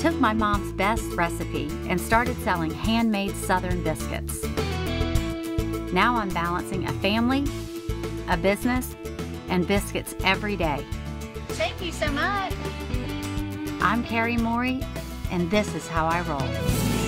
took my mom's best recipe and started selling handmade Southern biscuits. Now I'm balancing a family, a business, and biscuits every day. Thank you so much. I'm Carrie Morey, and this is how I roll.